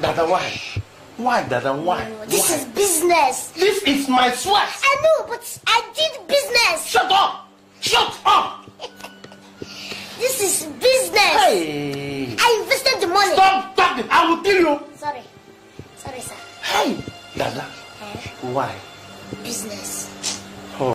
Dada, why? Why, Dada, why? This why? is business. This is my sweat. I know, but I did business. Shut up! Shut up! This is business. Hey! I invested the money. Stop talking! I will kill you! Sorry. Sorry, sir. Hey! Dada, Huh? why? Business.